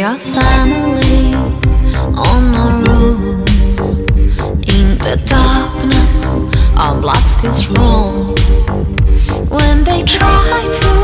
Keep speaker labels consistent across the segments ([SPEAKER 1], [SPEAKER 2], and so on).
[SPEAKER 1] your family on a road in the darkness. Our blood still strong when they try to.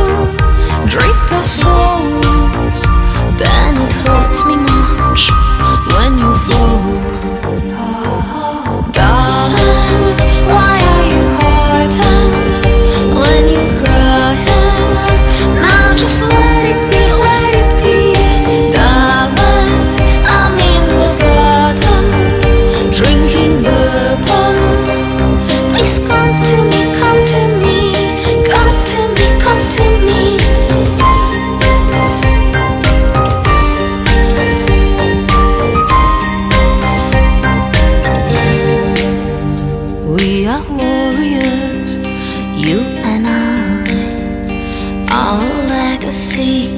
[SPEAKER 1] legacy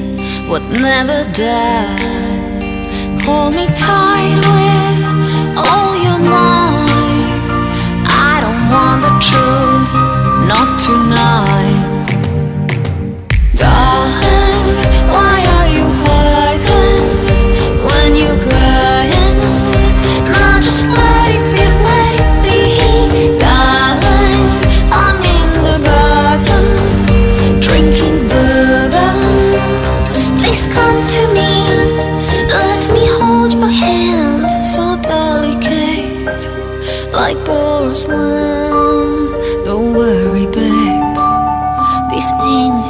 [SPEAKER 1] would never die. Hold me tight. like porcelain. Don't worry, babe. This ain't